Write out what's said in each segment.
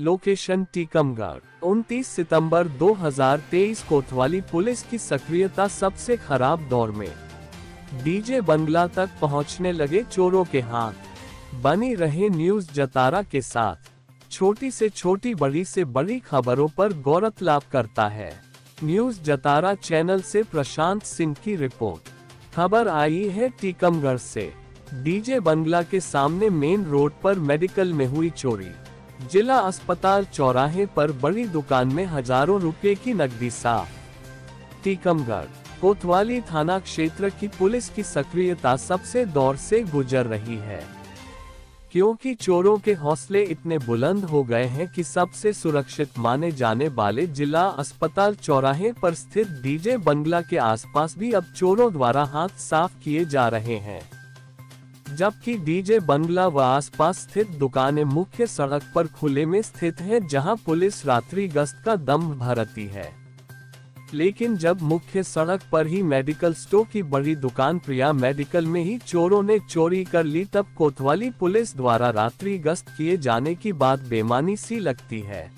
Location Tikamgarh 29 सितंबर 2023 कोतवाली police की सक्रियता सबसे खराब दौर में। डीजे बंगला तक पहुँचने लगे चोरों के हाथ। बनी रहे न्यूज़ जतारा के साथ। छोटी से छोटी बड़ी से बड़ी खबरों पर गौरतलाप करता है। न्यूज़ जतारा चैनल से प्रशांत सिंह की रिपोर्ट। खबर आई है टीकमगढ़ से। डीजे बंगला के सामने मेन रोड पर मेडिकल में हुई चोरी। जिला अस्पताल चौराहे पर बड़ी दुकान में हज़ारों रुपए की नकदी साफ़। टीकमगढ़, कोतवाली थाना क्षेत्र की पुलिस की सक्रियता सबसे दौर से गुजर रही है। क्योंकि चोरों के हौसले इतने बुलंद हो गए हैं कि सबसे सुरक्षित माने जाने वाले जिला अस्पताल चौराहे पर स्थित डीजे बंगला के आसपास भी अब चोरों द्वारा हाथ साफ़ किए जा रहे हैं। जबकि डीजे बंगला व आसपास स्थित दुकानें मुख्य सड़क पर खुले में स्थित हैं जहाँ पुलिस रात्रि गश्त का दम भरती है। लेकिन जब मुख्य सड़क पर ही मेडिकल स्टोर की बड़ी दुकान प्रिया मेडिकल में ही चोरों ने चोरी कर ली तब कोतवाली पुलिस द्वारा रात्रि गश्त किए जाने की बात बेमानी सी लगती है।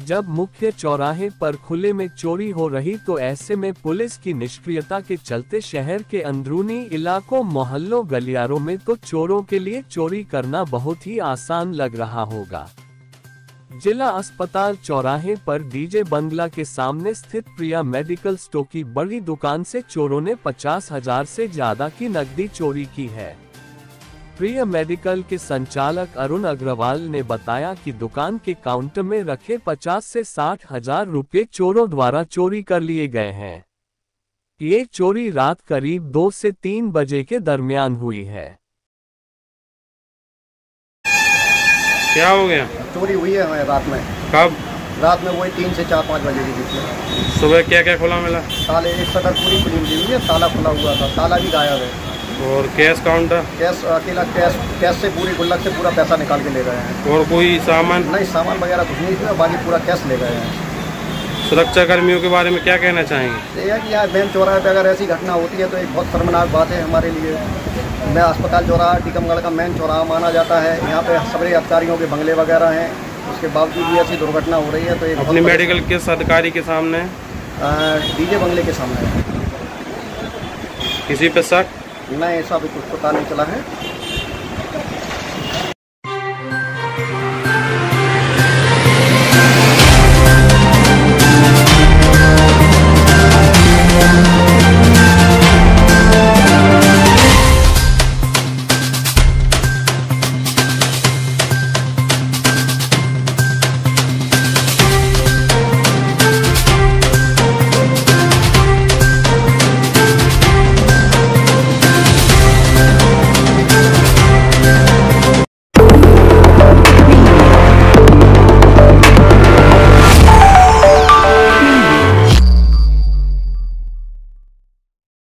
जब मुख्य चौराहे पर खुले में चोरी हो रही तो ऐसे में पुलिस की निष्क्रियता के चलते शहर के अंदरूनी इलाकों, मोहल्लों, गलियारों में तो चोरों के लिए चोरी करना बहुत ही आसान लग रहा होगा। जिला अस्पताल चौराहे पर डीजे बंगला के सामने स्थित प्रिया मेडिकल स्टोर की बड़ी दुकान से चोरों ने पचास हज़ार से ज़्यादा की नकदी चोरी की है। प्रिय मेडिकल के संचालक अरुण अग्रवाल ने बताया कि दुकान के काउंटर में रखे 50 से साठ हज़ार रुपए चोरों द्वारा चोरी कर लिए गए हैं। ये चोरी रात करीब दो से तीन बजे के दरमियान हुई है। क्या हो गया? चोरी हुई है हमें रात में। कब? रात में वही तीन से चार पाँच बजे के बीच में। सुबह क्या क्या खुला मिला? ताले एक शटर पूरी खुली मिली हुई है ताला खुला हुआ था ताला भी गायब है। और कैश काउंटर कैश अकेला कैश कैश से पूरी गुल्लक से पूरा पैसा निकाल के ले गए हैं। और कोई सामान? नहीं सामान वगैरह कुछ नहीं था बाकी पूरा कैश ले गए हैं। सुरक्षा कर्मियों के बारे में क्या कहना चाहेंगे? यह कि यहाँ मेन चौराहे पे अगर ऐसी घटना होती है तो एक बहुत शर्मनाक बात है हमारे लिए। मैं अस्पताल चौराहा टीकमगढ़ का मेन चौराहा माना जाता है। यहाँ पे सभी अधिकारियों के बंगले वगैरह हैं। उसके बावजूद भी ऐसी दुर्घटना हो रही है तो अपनी मेडिकल किस अधिकारी के सामने? डीजे बंगले के सामने। किसी पे शक? नहीं ऐसा अभी कुछ पता नहीं चला है।